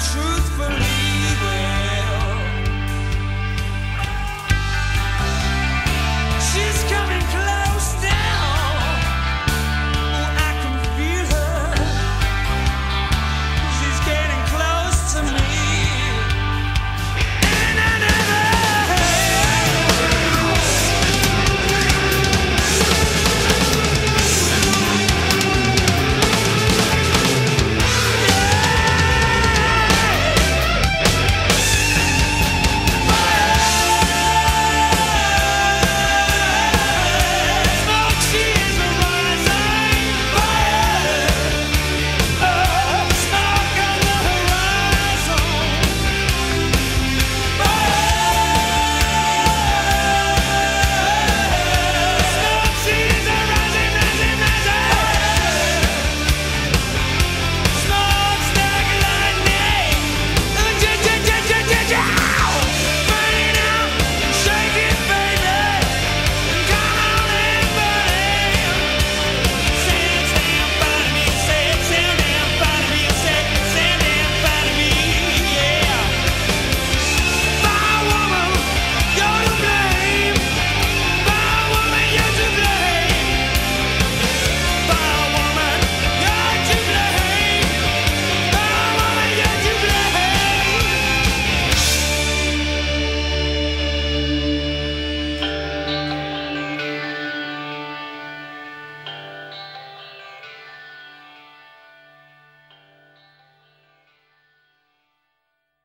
truthfully